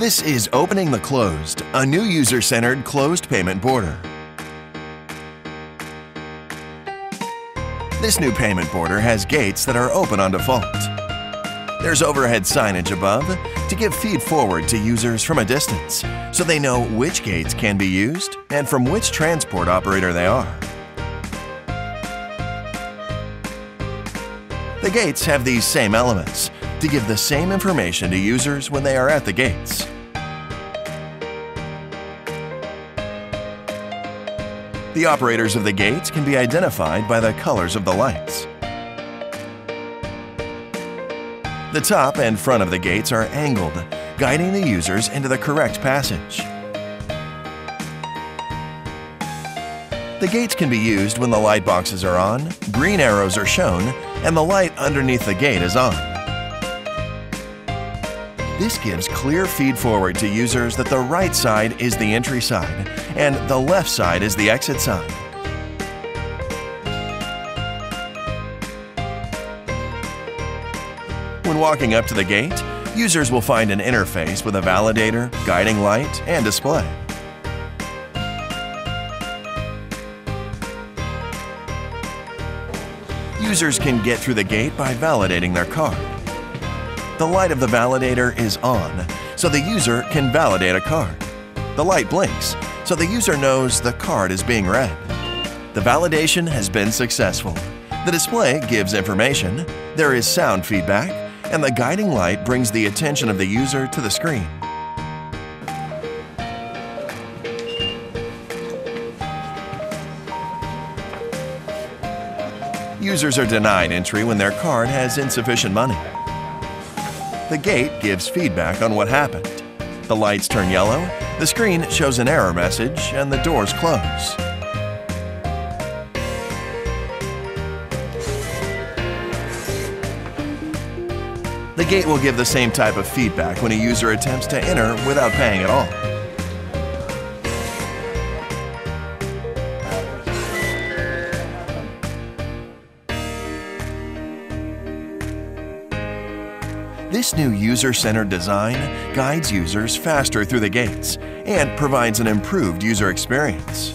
This is Opening the Closed, a new user-centered closed payment border. This new payment border has gates that are open on default. There's overhead signage above to give feed forward to users from a distance, so they know which gates can be used and from which transport operator they are. The gates have these same elements to give the same information to users when they are at the gates. The operators of the gates can be identified by the colors of the lights. The top and front of the gates are angled, guiding the users into the correct passage. The gates can be used when the light boxes are on, green arrows are shown, and the light underneath the gate is on. This gives clear feed forward to users that the right side is the entry side and the left side is the exit side. When walking up to the gate, users will find an interface with a validator, guiding light, and display. Users can get through the gate by validating their card. The light of the validator is on, so the user can validate a card. The light blinks, so the user knows the card is being read. The validation has been successful. The display gives information, there is sound feedback, and the guiding light brings the attention of the user to the screen. Users are denied entry when their card has insufficient money. The gate gives feedback on what happened. The lights turn yellow, the screen shows an error message, and the doors close. The gate will give the same type of feedback when a user attempts to enter without paying at all. This new user-centered design guides users faster through the gates and provides an improved user experience.